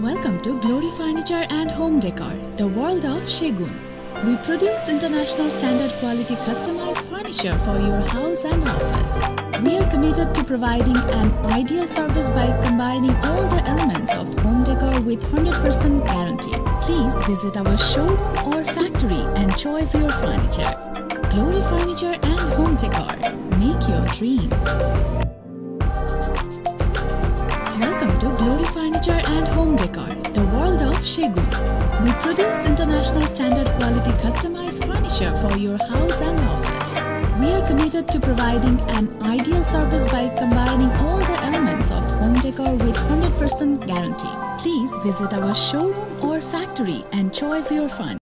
Welcome to Glory Furniture and Home Decor, the world of Shegun. We produce international standard quality customized furniture for your house and office. We are committed to providing an ideal service by combining all the elements of home decor with 100% guarantee. Please visit our showroom or factory and choose your furniture. Glory Furniture and Home Decor. Make your dream. The world of Shegun. We produce international standard quality customized furniture for your house and office. We are committed to providing an ideal service by combining all the elements of home decor with 100% guarantee. Please visit our showroom or factory and choose your furniture.